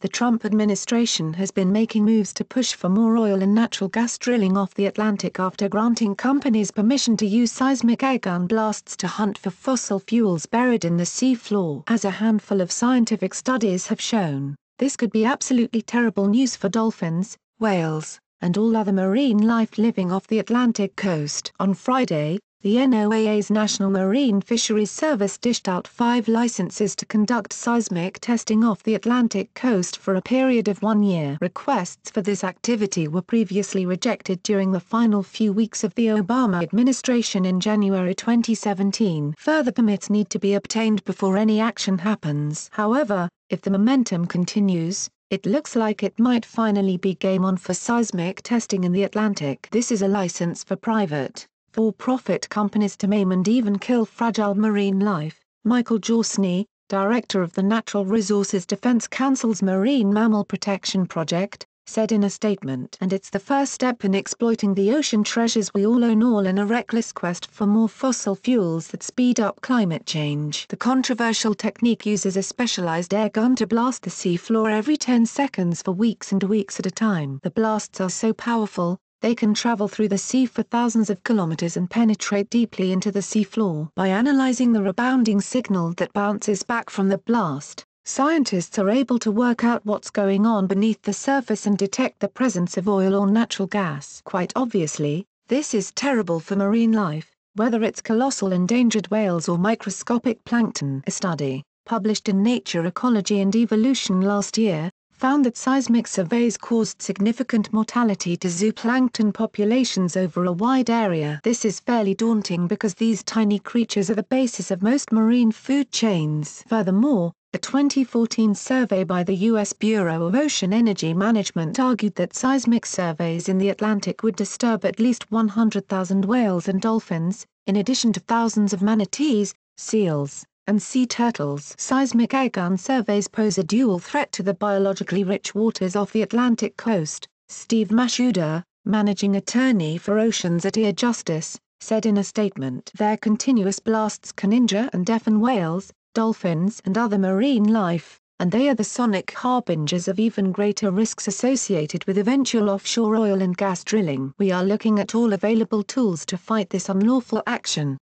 the Trump administration has been making moves to push for more oil and natural gas drilling off the Atlantic after granting companies permission to use seismic airgun blasts to hunt for fossil fuels buried in the seafloor. As a handful of scientific studies have shown, this could be absolutely terrible news for dolphins, whales, and all other marine life living off the Atlantic coast. On Friday, the NOAA's National Marine Fisheries Service dished out five licenses to conduct seismic testing off the Atlantic coast for a period of one year. Requests for this activity were previously rejected during the final few weeks of the Obama administration in January 2017. Further permits need to be obtained before any action happens. However, if the momentum continues, it looks like it might finally be game on for seismic testing in the Atlantic. This is a license for private, for-profit companies to maim and even kill fragile marine life, Michael Jasny, director of the Natural Resources Defense Council's Marine Mammal Protection Project, said in a statement. And it's the first step in exploiting the ocean treasures we all own all in a reckless quest for more fossil fuels that speed up climate change. The controversial technique uses a specialized air gun to blast the seafloor every 10 seconds for weeks and weeks at a time. The blasts are so powerful, they can travel through the sea for thousands of kilometers and penetrate deeply into the seafloor. By analyzing the rebounding signal that bounces back from the blast, scientists are able to work out what's going on beneath the surface and detect the presence of oil or natural gas. Quite obviously, this is terrible for marine life, whether it's colossal endangered whales or microscopic plankton. A study, published in Nature Ecology and Evolution last year, found that seismic surveys caused significant mortality to zooplankton populations over a wide area. This is fairly daunting because these tiny creatures are the basis of most marine food chains. Furthermore, a 2014 survey by the U.S. Bureau of Ocean Energy Management argued that seismic surveys in the Atlantic would disturb at least 100,000 whales and dolphins, in addition to thousands of manatees, seals, and sea turtles. Seismic airgun surveys pose a dual threat to the biologically rich waters off the Atlantic coast, Steve Mashuda, managing attorney for Oceans at Earthjustice, said in a statement. Their continuous blasts can injure and deafen whales, dolphins and other marine life, and they are the sonic harbingers of even greater risks associated with eventual offshore oil and gas drilling. We are looking at all available tools to fight this unlawful action,